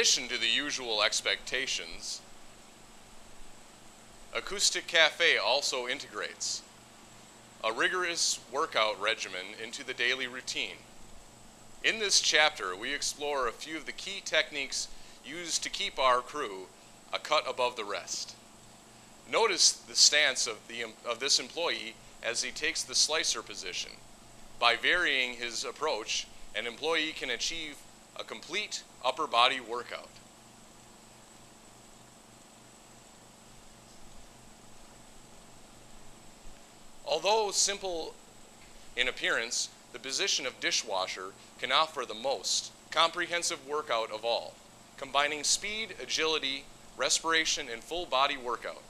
addition to the usual expectations, Acoustic Cafe also integrates a rigorous workout regimen into the daily routine. In this chapter, we explore a few of the key techniques used to keep our crew a cut above the rest. Notice the stance of, the, of this employee as he takes the slicer position. By varying his approach, an employee can achieve a complete upper body workout. Although simple in appearance, the position of dishwasher can offer the most comprehensive workout of all, combining speed, agility, respiration, and full body workout.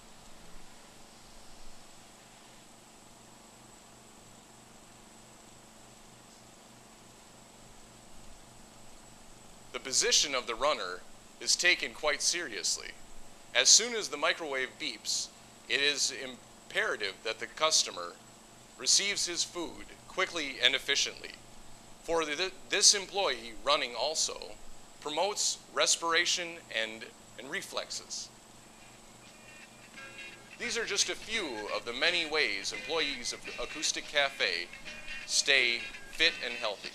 The position of the runner is taken quite seriously. As soon as the microwave beeps, it is imperative that the customer receives his food quickly and efficiently. For the, this employee running also promotes respiration and, and reflexes. These are just a few of the many ways employees of Acoustic Cafe stay fit and healthy.